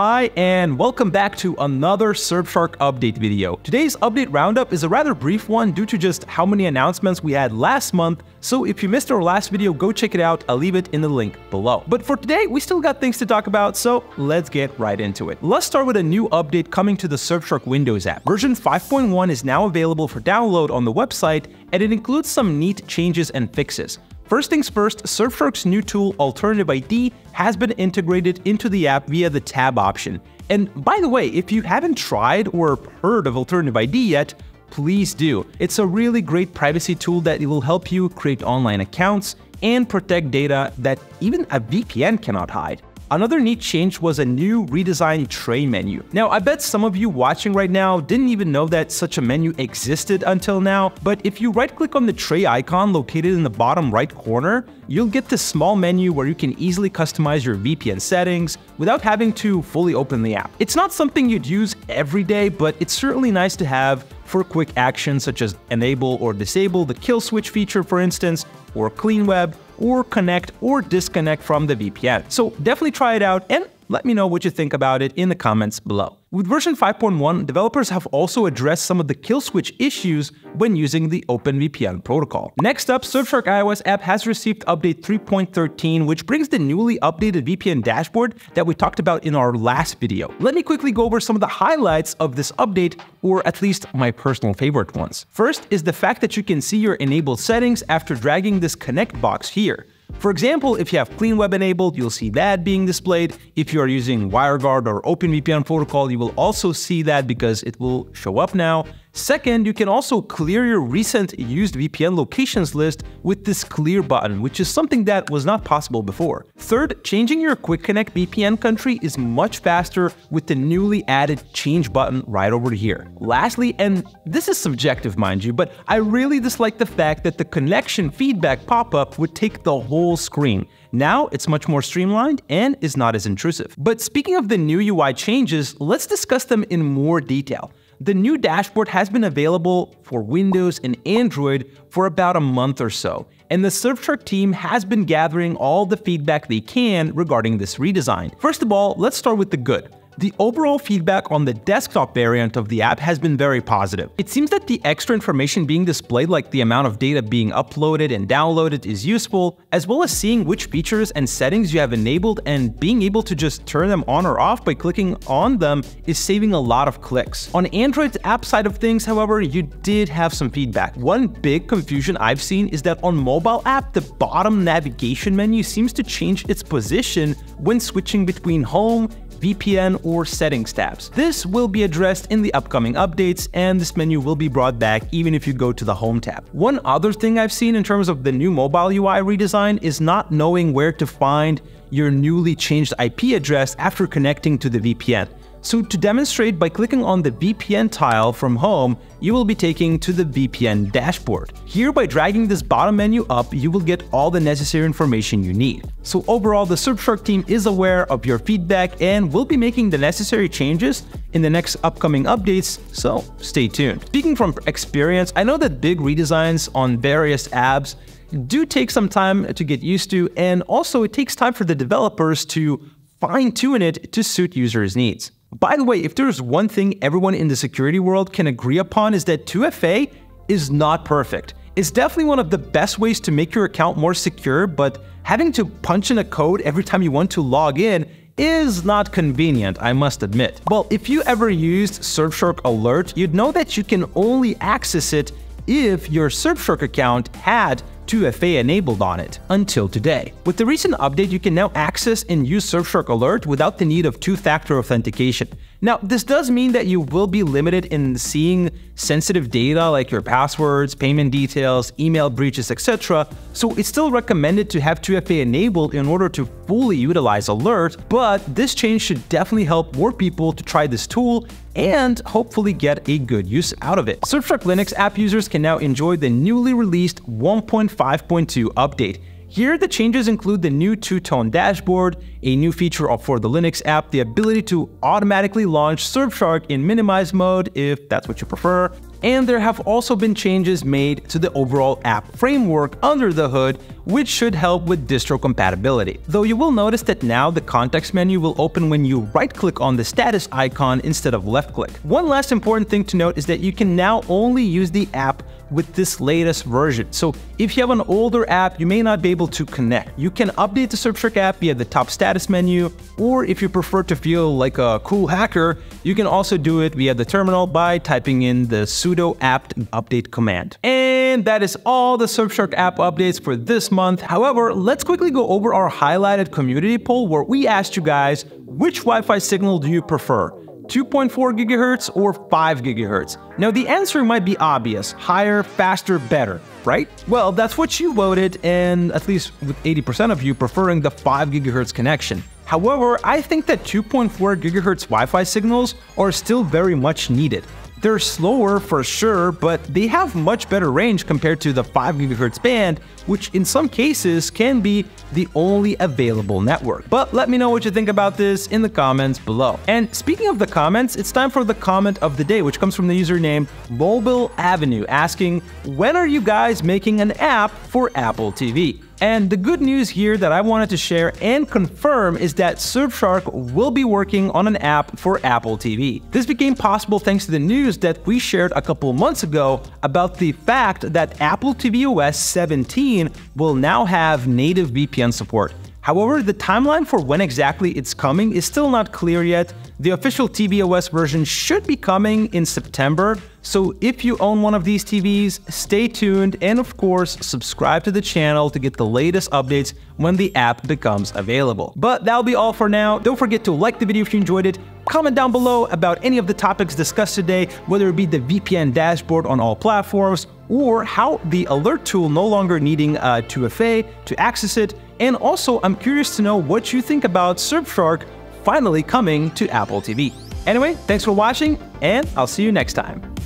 Hi and welcome back to another Surfshark update video. Today's update roundup is a rather brief one due to just how many announcements we had last month, so if you missed our last video, go check it out, I'll leave it in the link below. But for today, we still got things to talk about, so let's get right into it. Let's start with a new update coming to the Surfshark Windows app. Version 5.1 is now available for download on the website, and it includes some neat changes and fixes. First things first, Surfshark's new tool Alternative ID has been integrated into the app via the tab option. And by the way, if you haven't tried or heard of Alternative ID yet, please do. It's a really great privacy tool that will help you create online accounts and protect data that even a VPN cannot hide. Another neat change was a new redesigned tray menu. Now, I bet some of you watching right now didn't even know that such a menu existed until now, but if you right-click on the tray icon located in the bottom right corner, you'll get this small menu where you can easily customize your VPN settings without having to fully open the app. It's not something you'd use every day, but it's certainly nice to have for quick actions such as enable or disable the kill switch feature for instance, or clean web, or connect or disconnect from the VPN. So definitely try it out and let me know what you think about it in the comments below. With version 5.1, developers have also addressed some of the kill switch issues when using the OpenVPN protocol. Next up, Surfshark iOS app has received update 3.13, which brings the newly updated VPN dashboard that we talked about in our last video. Let me quickly go over some of the highlights of this update, or at least my personal favorite ones. First is the fact that you can see your enabled settings after dragging this connect box here. For example, if you have Clean Web enabled, you'll see that being displayed. If you are using WireGuard or OpenVPN protocol, you will also see that because it will show up now. Second, you can also clear your recent used VPN locations list with this clear button, which is something that was not possible before. Third, changing your Quick Connect VPN country is much faster with the newly added change button right over here. Lastly, and this is subjective mind you, but I really dislike the fact that the connection feedback pop-up would take the whole screen. Now it's much more streamlined and is not as intrusive. But speaking of the new UI changes, let's discuss them in more detail. The new dashboard has been available for Windows and Android for about a month or so, and the Surfshark team has been gathering all the feedback they can regarding this redesign. First of all, let's start with the good. The overall feedback on the desktop variant of the app has been very positive. It seems that the extra information being displayed like the amount of data being uploaded and downloaded is useful, as well as seeing which features and settings you have enabled and being able to just turn them on or off by clicking on them is saving a lot of clicks. On Android's app side of things, however, you did have some feedback. One big confusion I've seen is that on mobile app, the bottom navigation menu seems to change its position when switching between home VPN, or settings tabs. This will be addressed in the upcoming updates and this menu will be brought back even if you go to the home tab. One other thing I've seen in terms of the new mobile UI redesign is not knowing where to find your newly changed IP address after connecting to the VPN. So to demonstrate by clicking on the VPN tile from home, you will be taken to the VPN dashboard. Here by dragging this bottom menu up, you will get all the necessary information you need. So overall, the Surfshark team is aware of your feedback and will be making the necessary changes in the next upcoming updates, so stay tuned. Speaking from experience, I know that big redesigns on various apps do take some time to get used to, and also it takes time for the developers to fine tune it to suit users' needs. By the way, if there's one thing everyone in the security world can agree upon is that 2FA is not perfect. It's definitely one of the best ways to make your account more secure, but having to punch in a code every time you want to log in is not convenient, I must admit. Well, if you ever used Surfshark Alert, you'd know that you can only access it if your Surfshark account had 2FA enabled on it, until today. With the recent update, you can now access and use Surfshark Alert without the need of two-factor authentication. Now, this does mean that you will be limited in seeing sensitive data like your passwords, payment details, email breaches, etc. So it's still recommended to have 2FA enabled in order to fully utilize Alert, but this change should definitely help more people to try this tool and hopefully get a good use out of it. Surfshark Linux app users can now enjoy the newly released 1.5.2 update. Here, the changes include the new two-tone dashboard, a new feature for the Linux app, the ability to automatically launch Surfshark in minimize mode if that's what you prefer, and there have also been changes made to the overall app framework under the hood, which should help with distro compatibility. Though you will notice that now the context menu will open when you right-click on the status icon instead of left-click. One last important thing to note is that you can now only use the app with this latest version. So if you have an older app, you may not be able to connect. You can update the Surfshark app via the top status menu, or if you prefer to feel like a cool hacker, you can also do it via the terminal by typing in the sudo apt update command. And that is all the Surfshark app updates for this month. However, let's quickly go over our highlighted community poll where we asked you guys, which Wi-Fi signal do you prefer? 2.4 GHz or 5 GHz? Now the answer might be obvious, higher, faster, better, right? Well, that's what you voted and at least with 80% of you preferring the 5 GHz connection. However, I think that 2.4 GHz Wi-Fi signals are still very much needed. They're slower for sure, but they have much better range compared to the 5 GHz band, which in some cases can be the only available network. But let me know what you think about this in the comments below. And speaking of the comments, it's time for the comment of the day, which comes from the username Mobile Avenue asking, when are you guys making an app for Apple TV? And the good news here that I wanted to share and confirm is that Surfshark will be working on an app for Apple TV. This became possible thanks to the news that we shared a couple months ago about the fact that Apple TV OS 17 will now have native VPN support. However, the timeline for when exactly it's coming is still not clear yet. The official tvOS version should be coming in September, so if you own one of these TVs, stay tuned and of course subscribe to the channel to get the latest updates when the app becomes available. But that'll be all for now. Don't forget to like the video if you enjoyed it, comment down below about any of the topics discussed today, whether it be the VPN dashboard on all platforms, or how the alert tool no longer needing a uh, 2FA to access it, and also I'm curious to know what you think about Surfshark finally coming to Apple TV. Anyway, thanks for watching, and I'll see you next time.